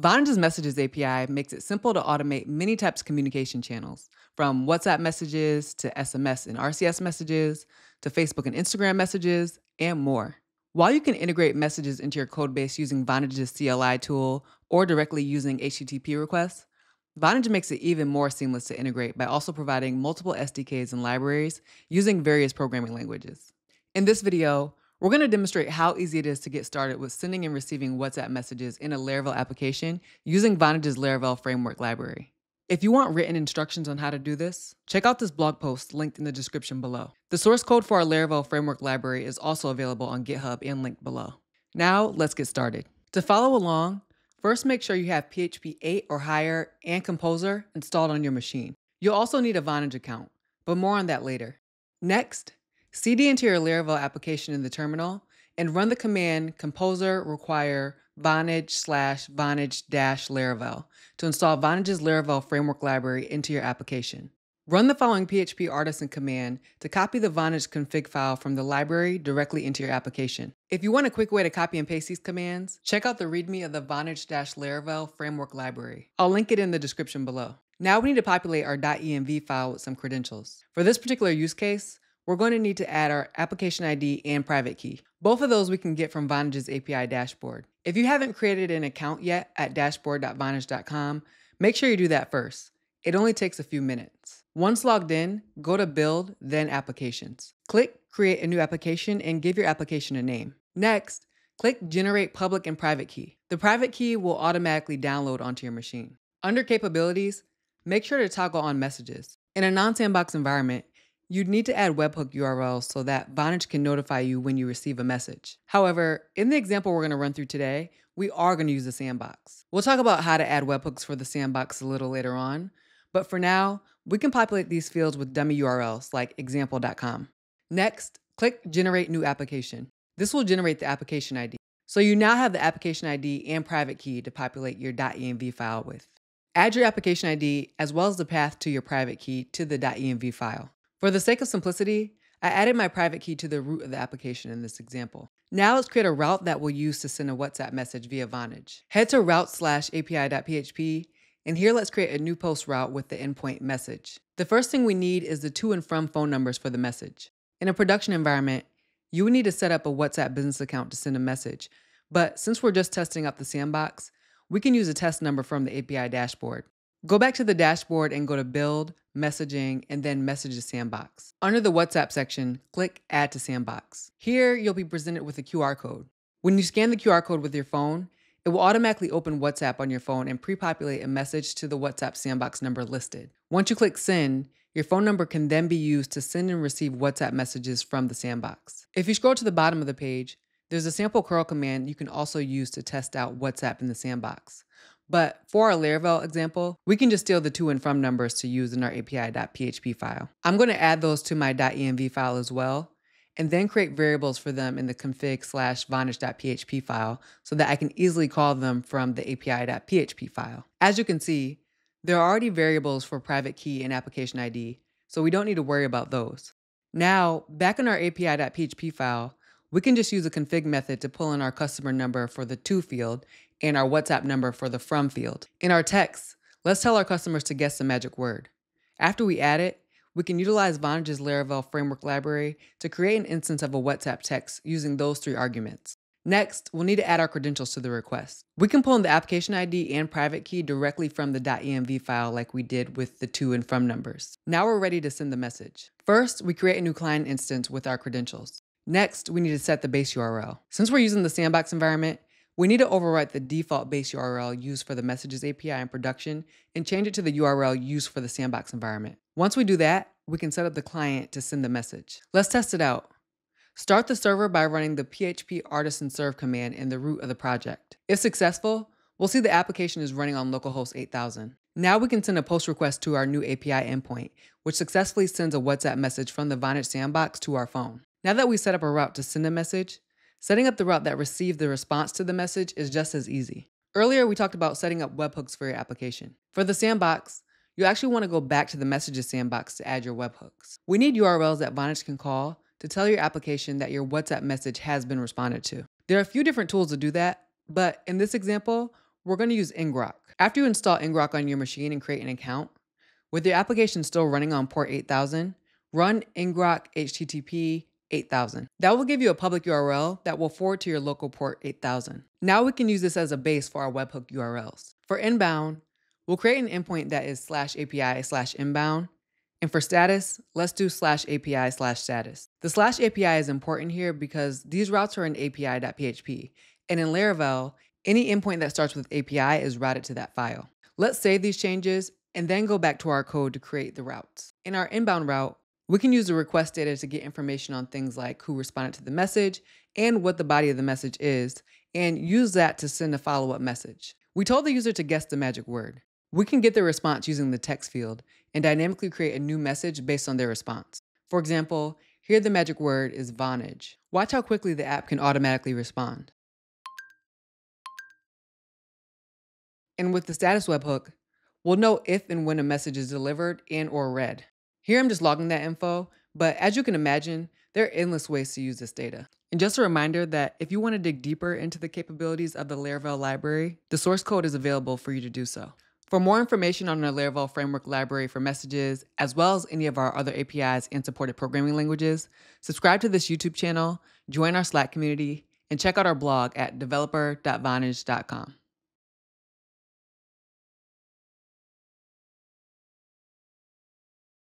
Vonage's Messages API makes it simple to automate many types of communication channels, from WhatsApp messages to SMS and RCS messages to Facebook and Instagram messages, and more. While you can integrate messages into your codebase using Vonage's CLI tool or directly using HTTP requests, Vonage makes it even more seamless to integrate by also providing multiple SDKs and libraries using various programming languages. In this video, we're going to demonstrate how easy it is to get started with sending and receiving WhatsApp messages in a Laravel application using Vonage's Laravel Framework library. If you want written instructions on how to do this, check out this blog post linked in the description below. The source code for our Laravel Framework library is also available on GitHub and linked below. Now, let's get started. To follow along, first make sure you have PHP 8 or higher and Composer installed on your machine. You'll also need a Vonage account, but more on that later. Next, cd into your Laravel application in the terminal and run the command composer require vonage slash vonage dash laravel to install Vonage's Laravel framework library into your application. Run the following PHP artisan command to copy the Vonage config file from the library directly into your application. If you want a quick way to copy and paste these commands, check out the README of the Vonage-Laravel framework library. I'll link it in the description below. Now we need to populate our .env file with some credentials. For this particular use case, we're going to need to add our application ID and private key. Both of those we can get from Vonage's API dashboard. If you haven't created an account yet at dashboard.vonage.com, make sure you do that first. It only takes a few minutes. Once logged in, go to Build, then Applications. Click Create a new application and give your application a name. Next, click Generate Public and Private Key. The private key will automatically download onto your machine. Under Capabilities, make sure to toggle on Messages. In a non-sandbox environment, You'd need to add webhook URLs so that Vonage can notify you when you receive a message. However, in the example we're going to run through today, we are going to use the sandbox. We'll talk about how to add webhooks for the sandbox a little later on, but for now, we can populate these fields with dummy URLs like example.com. Next, click Generate New Application. This will generate the application ID. So you now have the application ID and private key to populate your .env file with. Add your application ID as well as the path to your private key to the .env file. For the sake of simplicity, I added my private key to the root of the application in this example. Now let's create a route that we'll use to send a WhatsApp message via Vonage. Head to route slash api.php, and here let's create a new post route with the endpoint message. The first thing we need is the to and from phone numbers for the message. In a production environment, you would need to set up a WhatsApp business account to send a message, but since we're just testing out the sandbox, we can use a test number from the API dashboard. Go back to the dashboard and go to Build, Messaging, and then Message to Sandbox. Under the WhatsApp section, click Add to Sandbox. Here, you'll be presented with a QR code. When you scan the QR code with your phone, it will automatically open WhatsApp on your phone and pre-populate a message to the WhatsApp Sandbox number listed. Once you click Send, your phone number can then be used to send and receive WhatsApp messages from the sandbox. If you scroll to the bottom of the page, there's a sample curl command you can also use to test out WhatsApp in the sandbox. But for our Laravel example, we can just steal the to and from numbers to use in our api.php file. I'm going to add those to my .env file as well, and then create variables for them in the config slash vonage.php file so that I can easily call them from the api.php file. As you can see, there are already variables for private key and application ID, so we don't need to worry about those. Now, back in our api.php file, we can just use a config method to pull in our customer number for the to field and our WhatsApp number for the from field. In our text, let's tell our customers to guess the magic word. After we add it, we can utilize Vonage's Laravel framework library to create an instance of a WhatsApp text using those three arguments. Next, we'll need to add our credentials to the request. We can pull in the application ID and private key directly from the .env file like we did with the to and from numbers. Now we're ready to send the message. First, we create a new client instance with our credentials. Next, we need to set the base URL. Since we're using the sandbox environment, we need to overwrite the default base URL used for the messages API in production and change it to the URL used for the sandbox environment. Once we do that, we can set up the client to send the message. Let's test it out. Start the server by running the php artisan serve command in the root of the project. If successful, we'll see the application is running on localhost 8000. Now we can send a post request to our new API endpoint, which successfully sends a WhatsApp message from the Vonage sandbox to our phone. Now that we set up a route to send a message, setting up the route that received the response to the message is just as easy. Earlier, we talked about setting up webhooks for your application. For the sandbox, you actually want to go back to the messages sandbox to add your webhooks. We need URLs that Vonage can call to tell your application that your WhatsApp message has been responded to. There are a few different tools to do that, but in this example, we're going to use ngrok. After you install ngrok on your machine and create an account, with your application still running on port 8000, run ngrok http 8000. That will give you a public URL that will forward to your local port 8000. Now we can use this as a base for our webhook URLs. For inbound, we'll create an endpoint that is slash API slash inbound. And for status, let's do slash API slash status. The slash API is important here because these routes are in API.php. And in Laravel, any endpoint that starts with API is routed to that file. Let's save these changes and then go back to our code to create the routes. In our inbound route, we can use the request data to get information on things like who responded to the message and what the body of the message is, and use that to send a follow up message. We told the user to guess the magic word. We can get the response using the text field and dynamically create a new message based on their response. For example, here the magic word is Vonage. Watch how quickly the app can automatically respond. And with the status webhook, we'll know if and when a message is delivered and or read. Here I'm just logging that info, but as you can imagine, there are endless ways to use this data. And just a reminder that if you want to dig deeper into the capabilities of the Laravel library, the source code is available for you to do so. For more information on our Laravel framework library for messages, as well as any of our other APIs and supported programming languages, subscribe to this YouTube channel, join our Slack community, and check out our blog at developer.vonage.com.